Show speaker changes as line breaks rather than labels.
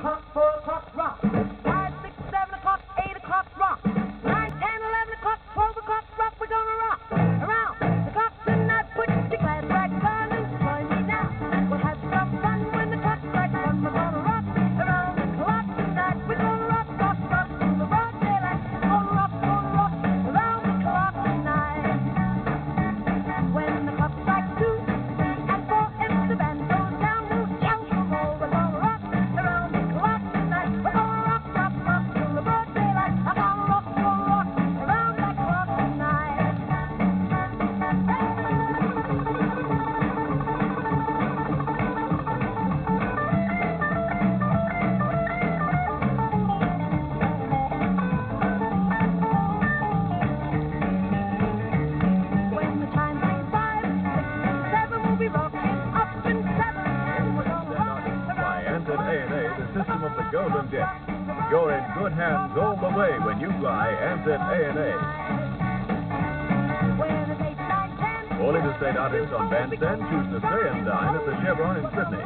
Kirkford.
By
Ansett the
system of the Golden Jet. You're in good hands all the way when you fly
Ansett ANA. Or leave
the state artists on bandstand, choose to stay and dine at the Chevron in Sydney.